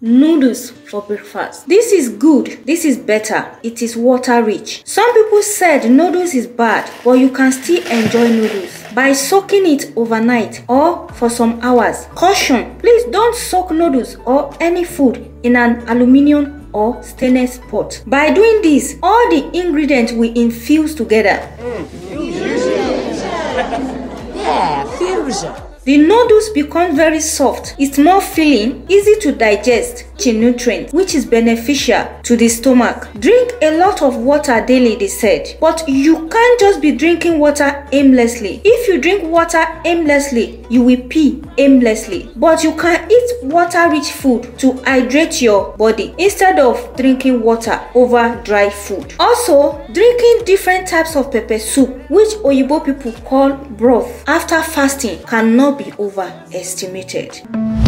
noodles for breakfast. This is good. This is better. It is water rich. Some people said noodles is bad, but you can still enjoy noodles by soaking it overnight or for some hours. Caution, please don't soak noodles or any food in an aluminium or stainless pot. By doing this, all the ingredients will infuse together. Mm, yeah, fusion. The noodles become very soft. It's more filling, easy to digest, rich in nutrients, which is beneficial to the stomach. Drink a lot of water daily, they said. But you can't just be drinking water aimlessly. If you drink water aimlessly, you will pee aimlessly. But you can eat water-rich food to hydrate your body instead of drinking water over dry food. Also, drinking different types of pepper soup, which Oyibo people call broth, after fasting cannot be overestimated.